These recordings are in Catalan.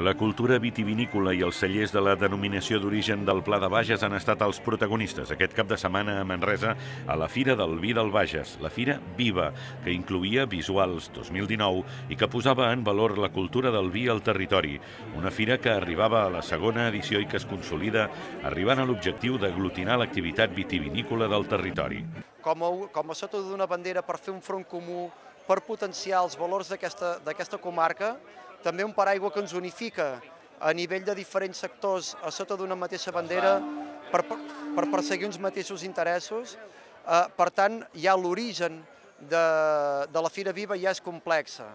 La cultura vitivinícola i els cellers de la denominació d'origen del Pla de Bages han estat els protagonistes aquest cap de setmana a Manresa a la Fira del Vi del Bages, la Fira Viva, que incluïa Visuals 2019 i que posava en valor la cultura del vi al territori. Una fira que arribava a la segona edició i que es consolida arribant a l'objectiu d'aglutinar l'activitat vitivinícola del territori. Com a, com a sota d'una bandera per fer un front comú, per potenciar els valors d'aquesta comarca, també un paraigua que ens unifica a nivell de diferents sectors a sota d'una mateixa bandera per, per perseguir uns mateixos interessos. Eh, per tant, ja l'origen de, de la Fira Viva ja és complexa,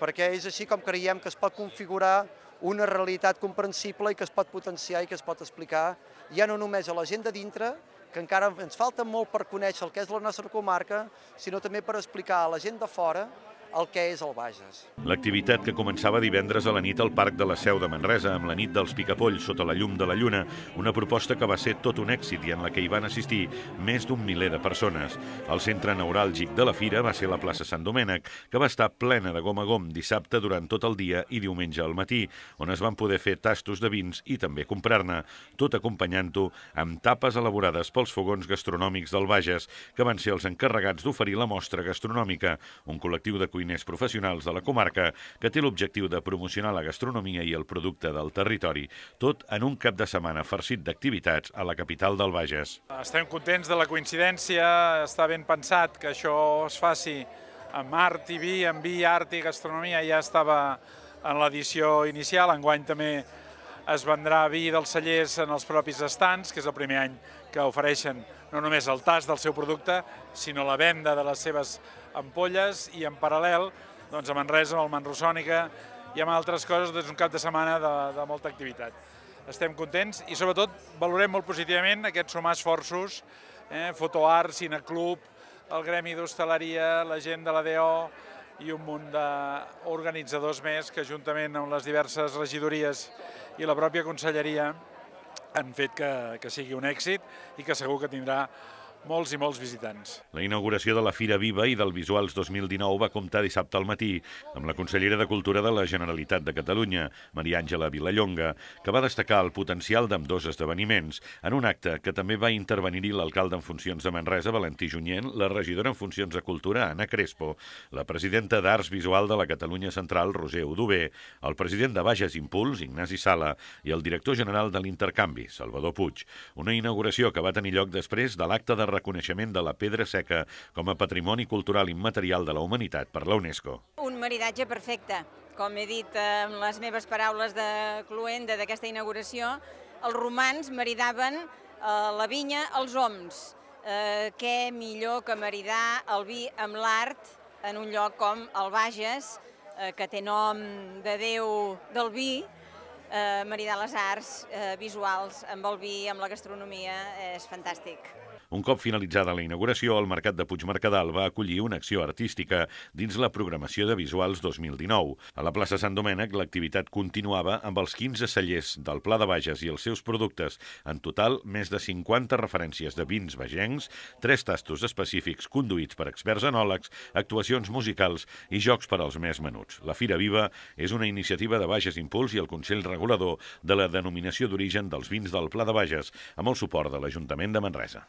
perquè és així com creiem que es pot configurar una realitat comprensible i que es pot potenciar i que es pot explicar ja no només a la gent de dintre, que encara ens falta molt per conèixer el que és la nostra comarca, sinó també per explicar a la gent de fora el que és el Bages. L'activitat que començava divendres a la nit al Parc de la Seu de Manresa amb la nit dels Picapolls sota la llum de la lluna, una proposta que va ser tot un èxit i en la que hi van assistir més d'un miler de persones. El centre neuràlgic de la fira va ser la plaça Sant Domènec, que va estar plena de gom a gom dissabte durant tot el dia i diumenge al matí, on es van poder fer tastos de vins i també comprar-ne, tot acompanyant-ho amb tapes elaborades pels fogons gastronòmics del Bages, que van ser els encarregats d'oferir la mostra gastronòmica, un col·lectiu de cuiners professionals de la comarca que té l'objectiu de promocionar la gastronomia i el producte del territori, tot en un cap de setmana farcit d'activitats a la capital del Bages. Estem contents de la coincidència, està ben pensat que això es faci amb art i vi, amb vi, art i gastronomia, ja estava en l'edició inicial, enguany també es vendrà vi dels cellers en els propis estants, que és el primer any que ofereixen no només el tast del seu producte, sinó la venda de les seves ampolles i en paral·lel doncs, a Manresa, amb el Manrosònica i amb altres coses, doncs, un cap de setmana de, de molta activitat. Estem contents i sobretot valorem molt positivament aquests sumar esforços, eh, fotoart, cineclub, el Gremi d'Hostaleria, la gent de la DO i un munt d'organitzadors més que juntament amb les diverses regidories i la pròpia conselleria han fet que, que sigui un èxit i que segur que tindrà molts i molts visitants. La inauguració de la Fira Viva i del Visuals 2019 va comptar dissabte al matí amb la consellera de Cultura de la Generalitat de Catalunya, Maria Àngela Vilallonga, que va destacar el potencial d'ambdós esdeveniments en un acte que també va intervenir-hi l'alcalde en funcions de Manresa, Valentí Junyent, la regidora en funcions de Cultura, Anna Crespo, la presidenta d'Arts Visual de la Catalunya Central, Roser Udové, el president de Bages Impuls, Ignasi Sala, i el director general de l'Intercanvi, Salvador Puig. Una inauguració que va tenir lloc després de l'acte de reconeixement de la pedra seca com a patrimoni cultural immaterial de la humanitat per la UNESCO. Un maridatge perfecte. Com he dit amb les meves paraules de cluenda d'aquesta inauguració, els romans maridaven eh, la vinya als oms. Eh, què millor que maridar el vi amb l'art en un lloc com el Bages, eh, que té nom de Déu del vi, eh, maridar les arts eh, visuals amb el vi, amb la gastronomia, és fantàstic. Un cop finalitzada la inauguració, el Mercat de Puigmercadal va acollir una acció artística dins la programació de Visuals 2019. A la plaça Sant Domènec, l'activitat continuava amb els 15 cellers del Pla de Bages i els seus productes. En total, més de 50 referències de vins vegencs, tres tastos específics conduïts per experts enòlegs, actuacions musicals i jocs per als més menuts. La Fira Viva és una iniciativa de Bages Impuls i el Consell Regulador de la denominació d'origen dels vins del Pla de Bages, amb el suport de l'Ajuntament de Manresa.